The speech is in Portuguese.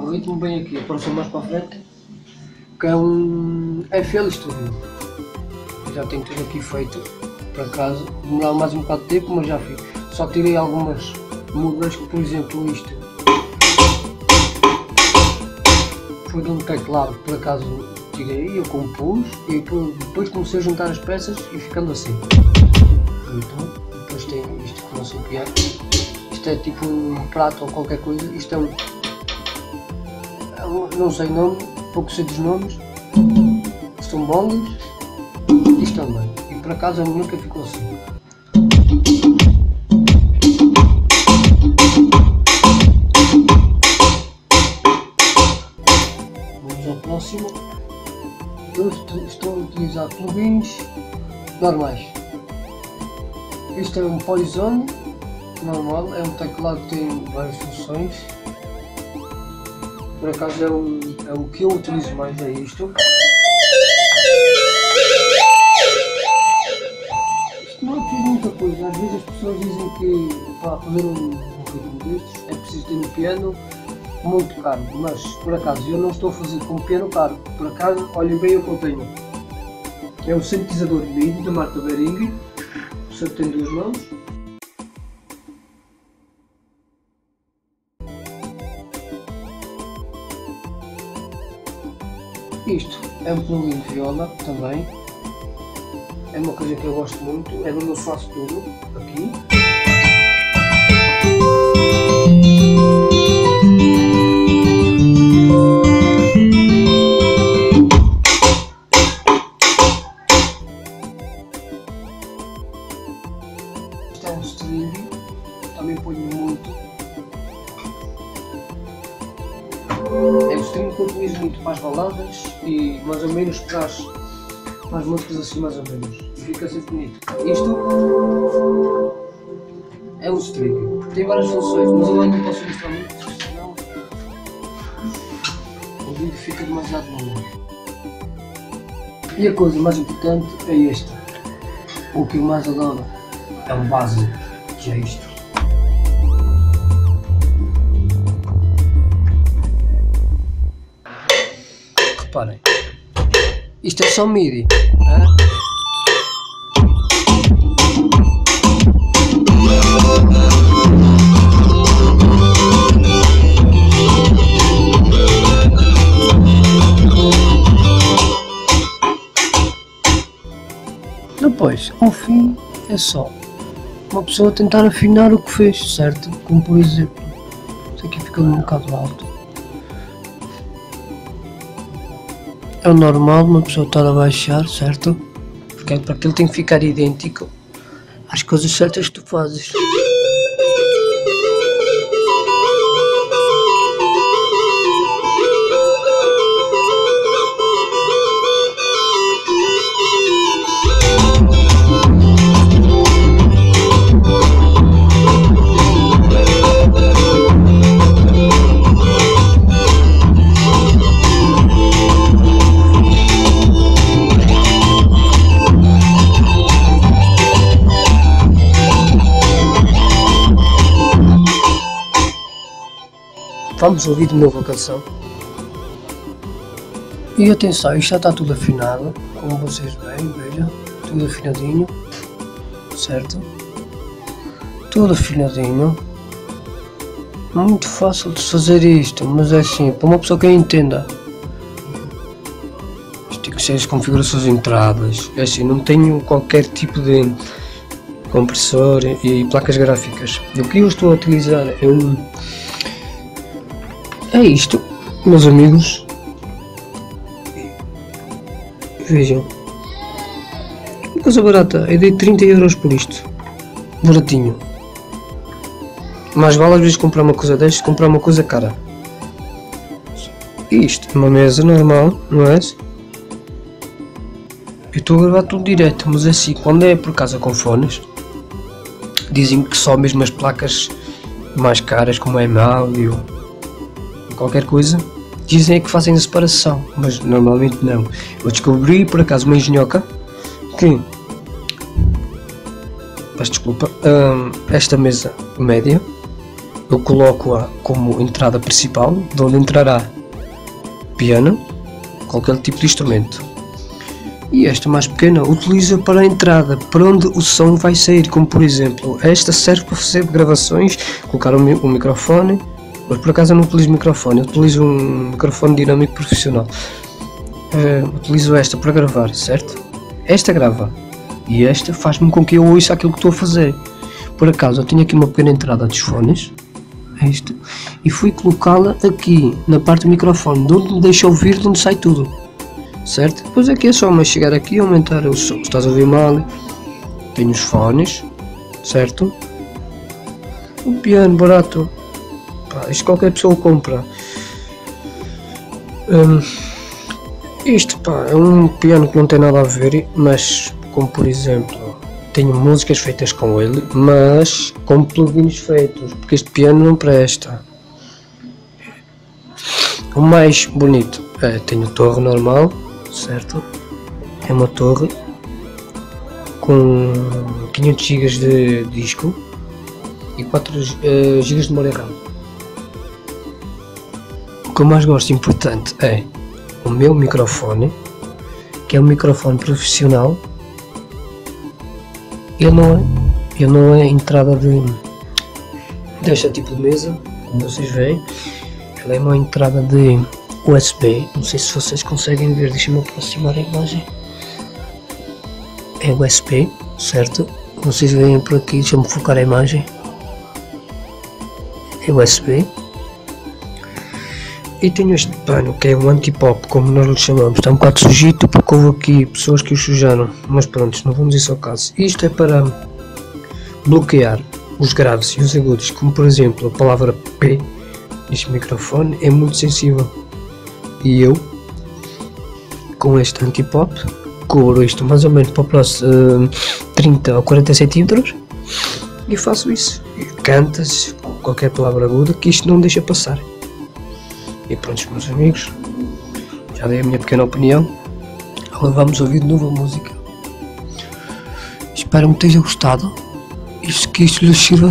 o ritmo bem aqui, apareceu mais para a frente, que é um FL Studio. Já tenho tudo aqui feito, por acaso, demorava mais um bocado de tempo, mas já fiz. Só tirei algumas mudas, por exemplo isto. Foi de um teclado, por acaso tirei, eu compus e depois comecei a juntar as peças e ficando assim. Então, depois tem isto que não sei o que é. Isto é tipo um prato ou qualquer coisa, isto é um não sei nome, pouco sei dos nomes, são bongos, isto também. E por acaso nunca ficou assim. Vamos ao próximo. Eu estou a utilizar plugins normais. Este é um Poison normal, é um teclado que tem várias funções por acaso é o, é o que eu utilizo mais, é isto. Isto não é muita coisa, às vezes as pessoas dizem que para fazer um, ritmo destes é preciso ter um piano muito caro, mas por acaso eu não estou a fazer com um piano caro, por acaso olhem bem o que eu tenho. É um sintetizador MIDI da marca Behringer, só tem duas mãos, Isto é um plugin de viola também. É uma coisa que eu gosto muito, é onde eu faço tudo, aqui. Isto é um string, também ponho muito stream utilizo muito as baladas e mais ou menos para as músicas assim mais ou menos. E fica sempre bonito. Isto é um stream. Tem várias funções, mas eu não posso mostrar muito, senão o vídeo fica demasiado longo. E a coisa mais importante é esta. O que eu mais adoro é o base, que é isto. Reparem. Isto é só MIDI. Depois, ao fim, é só uma pessoa tentar afinar o que fez, certo? Como por exemplo, isso aqui fica um bocado alto. É o normal uma pessoa estar a baixar, certo? Porque é para aquilo tem que ficar idêntico às coisas certas que tu fazes. Vamos ouvir de novo a canção. E atenção, isto já está tudo afinado, como vocês veem, vejam, tudo afinadinho, certo? Tudo afinadinho. Muito fácil de fazer isto, mas é assim, para uma pessoa que entenda. Isto tem que ser as configurações entradas, é assim, não tenho qualquer tipo de compressor e placas gráficas. O que eu estou a utilizar é um é isto, meus amigos. Vejam. Coisa barata. Eu dei 30 euros por isto. Baratinho. Mais vale às vezes comprar uma coisa destas comprar uma coisa cara. Isto uma mesa normal, não é? Eu estou a gravar tudo direto, mas é assim, quando é por casa com fones, dizem que só mesmo as placas mais caras, como a Emalio qualquer coisa, dizem é que fazem a separação, mas normalmente não. Eu descobri por acaso uma engenhoca que, peço desculpa, hum, esta mesa média, eu coloco-a como entrada principal, de onde entrará piano, qualquer tipo de instrumento. E esta mais pequena utiliza para a entrada, para onde o som vai sair, como por exemplo, esta serve para fazer gravações, colocar o, um microfone, mas por acaso eu não utilizo microfone, eu utilizo um microfone dinâmico profissional. Uh, utilizo esta para gravar, certo? Esta grava e esta faz-me com que eu ouça aquilo que estou a fazer. Por acaso eu tenho aqui uma pequena entrada dos fones, esta, e fui colocá-la aqui na parte do microfone, de onde deixa ouvir, de onde sai tudo, certo? Depois aqui é só mais chegar aqui e aumentar o som. Estás a ouvir mal? Tenho os fones, certo? O piano barato, pá, isto qualquer pessoa compra. Um, isto pá, é um piano que não tem nada a ver, mas como por exemplo tenho músicas feitas com ele, mas com plugins feitos, porque este piano não presta. O mais bonito é, tenho torre normal, certo? É uma torre com 500 GB de disco e 4 uh, GB de memória RAM. Que eu mais gosto importante é o meu microfone, que é um microfone profissional ele não é, ele não é entrada de desta tipo de mesa, como vocês veem. Ele é uma entrada de USB. Não sei se vocês conseguem ver, deixa-me aproximar a imagem. É USB, certo? Vocês veem por aqui, deixa-me focar a imagem. É USB. E tenho este pano que é o anti-pop, como nós lhe chamamos. Está um bocado sujito porque houve aqui pessoas que o sujaram. Mas pronto, não vamos isso ao caso. Isto é para bloquear os graves e os agudos, como por exemplo a palavra P neste microfone é muito sensível. E eu, com este anti-pop, cubro isto mais ou menos para o próximo uh, 30 ou 40 centímetros e faço isso. Cantas qualquer palavra aguda que isto não deixa passar. E pronto, meus amigos, já dei a minha pequena opinião. Agora vamos ouvir de novo a música. Espero que tenha gostado e que isto lhes sirva